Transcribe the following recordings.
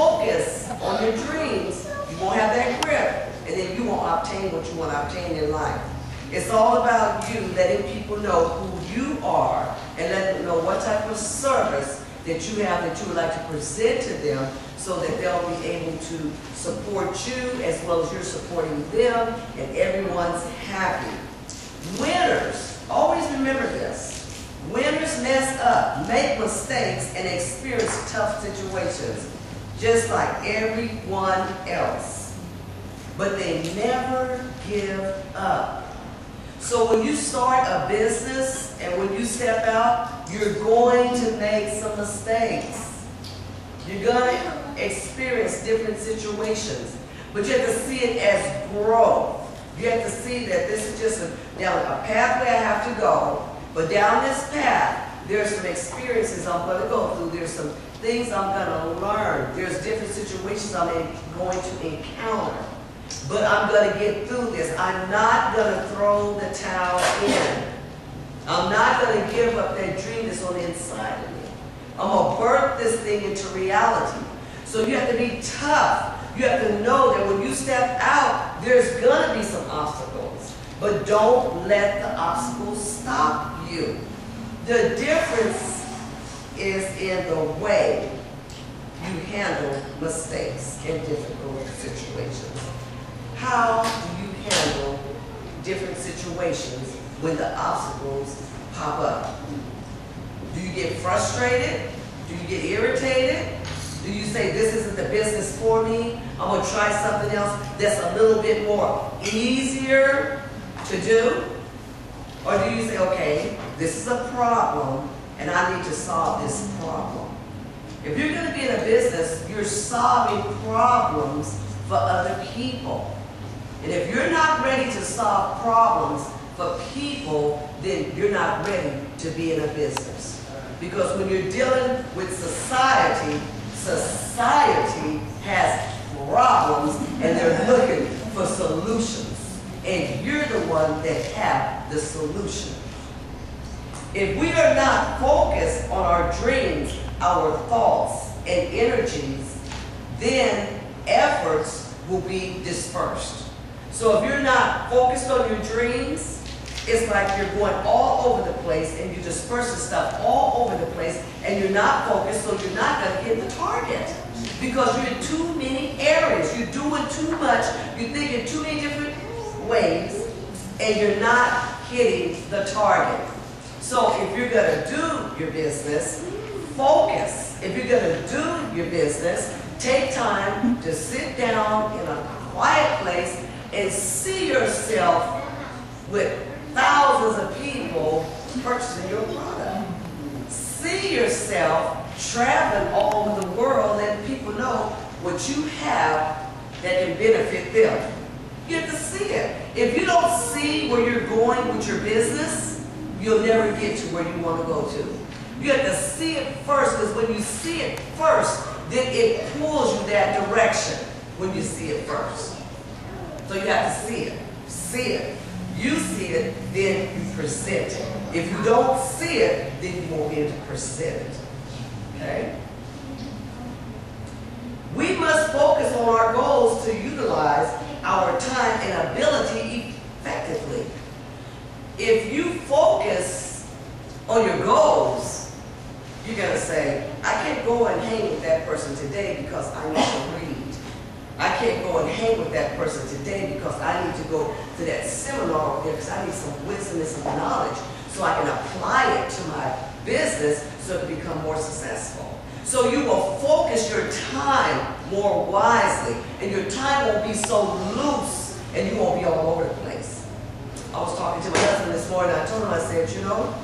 focus on your dreams, you won't have that grip, and then you won't obtain what you want to obtain in life. It's all about you letting people know who you are and letting them know what type of service that you have that you would like to present to them so that they'll be able to support you as well as you're supporting them and everyone's happy. Winners, always remember this. Winners mess up, make mistakes, and experience tough situations, just like everyone else. But they never give up. So when you start a business and when you step out, you're going to make some mistakes. You're going to experience different situations. But you have to see it as growth. You have to see that this is just a, down a pathway I have to go, but down this path, there's some experiences I'm going to go through. There's some things I'm going to learn. There's different situations I'm going to encounter. But I'm going to get through this. I'm not going to throw the towel in. I'm not going to give up that dream that's on the inside of me. I'm going to birth this thing into reality. So you have to be tough. You have to know that when you step out, there's going to be some obstacles. But don't let the obstacles stop you. The difference is in the way you handle mistakes in difficult situations. How do you handle different situations when the obstacles pop up? Do you get frustrated? Do you get irritated? Do you say, this isn't the business for me? I'm to try something else that's a little bit more easier to do? Or do you say, okay, this is a problem and I need to solve this problem? If you're going to be in a business, you're solving problems for other people. And if you're not ready to solve problems for people, then you're not ready to be in a business. Because when you're dealing with society, society has problems and they're looking for solutions. And you're the one that have the solution. If we are not focused on our dreams, our thoughts, and energies, then efforts will be dispersed. So if you're not focused on your dreams, it's like you're going all over the place and you disperse the stuff all over the place and you're not focused, so you're not going to hit the target. Because you're in too many areas. You're doing too much. You're thinking too many different ways and you're not hitting the target. So if you're going to do your business, focus. If you're going to do your business, take time to sit down in a quiet place and see yourself with thousands of people purchasing your product. See yourself traveling all over the world, letting people know what you have that can benefit them. You have to see it. If you don't see where you're going with your business, you'll never get to where you want to go to. You have to see it first, because when you see it first, then it pulls you that direction when you see it first. So you have to see it. See it. You see it, then you present it. If you don't see it, then you won't be able to present it. Okay? We must focus on our goals to utilize our time and ability effectively. If you focus on your goals, you're going to say, I can't go and hang with that person today because I need to read. I can't go and hang with that person today because I need to go to that seminar over there because I need some wisdom and some knowledge so I can apply it to my business so it can become more successful. So you will focus your time more wisely and your time won't be so loose and you won't be all over the place. I was talking to my husband this morning. I told him, I said, you know,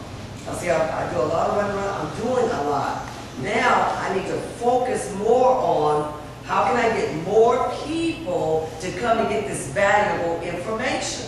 I see I, I do a lot of running around. I'm doing a lot. Now I need to focus more on how can I get more people to come and get this valuable information